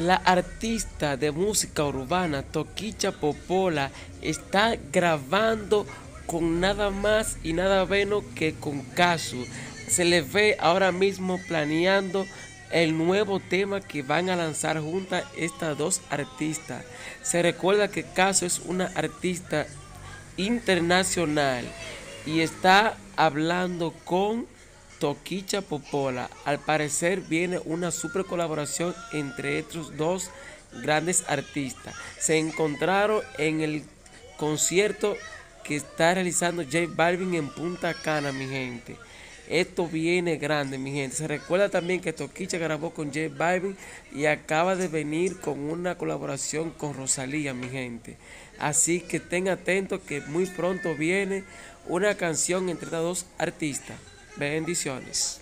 La artista de música urbana Toquicha Popola está grabando con nada más y nada menos que con Casu. Se le ve ahora mismo planeando el nuevo tema que van a lanzar juntas estas dos artistas. Se recuerda que Casu es una artista internacional y está hablando con Toquicha Popola. Al parecer viene una super colaboración entre estos dos grandes artistas. Se encontraron en el concierto que está realizando J Balvin en Punta Cana, mi gente. Esto viene grande, mi gente. Se recuerda también que Toquicha grabó con J Balvin y acaba de venir con una colaboración con Rosalía, mi gente. Así que estén atentos que muy pronto viene una canción entre los dos artistas. Bendiciones.